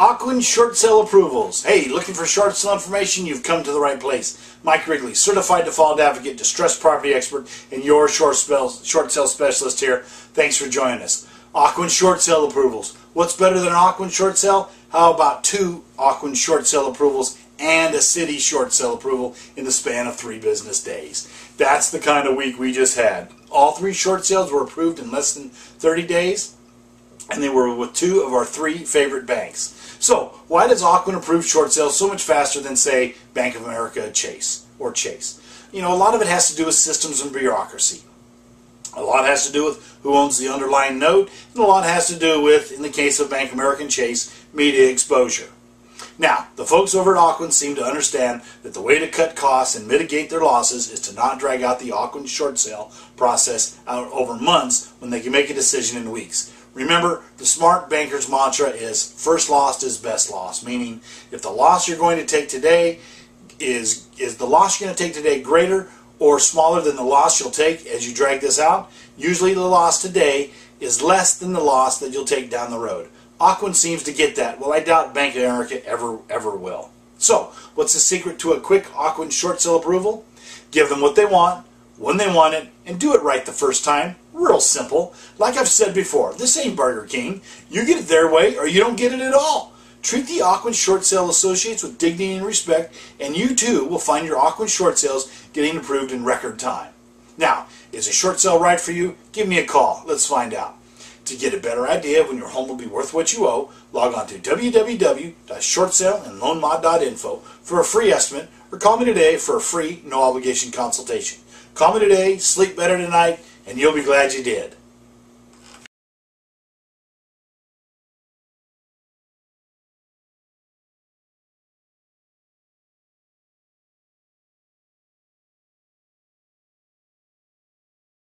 Ocwen short sale approvals. Hey, looking for short sale information? You've come to the right place. Mike Rigley, certified default advocate, distressed property expert, and your short, spell, short sale specialist here. Thanks for joining us. Ocwen short sale approvals. What's better than an Ocwen short sale? How about two Ocwen short sale approvals and a Citi short sale approval in the span of three business days? That's the kind of week we just had. All three short sales were approved in less than 30 days, and they were with two of our three favorite banks. So, why does Ocwen approve short sales so much faster than, say, Bank of America Chase or Chase? You know, a lot of it has to do with systems and bureaucracy. A lot has to do with who owns the underlying note, and a lot has to do with, in the case of Bank of American Chase, media exposure. Now, the folks over at Ocwen seem to understand that the way to cut costs and mitigate their losses is to not drag out the Ocwen short sale process out over months when they can make a decision in weeks. Remember, the smart banker's mantra is first loss is best loss, meaning if the loss you're going to take today is is the loss you're going to take today greater or smaller than the loss you'll take as you drag this out, usually the loss today is less than the loss that you'll take down the road. Ocwen seems to get that. Well, I doubt Bank of America ever ever will. So, what's the secret to a quick Ocwen short sale approval? Give them what they want, when they want it, and do it right the first time. Real simple. Like I've said before, this ain't Burger King. You get it their way or you don't get it at all. Treat the Ocwen short sale associates with dignity and respect, and you too will find your Ocwen short sales getting approved in record time. Now, is a short sale right for you? Give me a call. Let's find out. To get a better idea of when your home will be worth what you owe, log on to www.shortsaleandloanmod.info for a free estimate or call me today for a free, no obligation consultation. Call me today, sleep better tonight, and you'll be glad you did.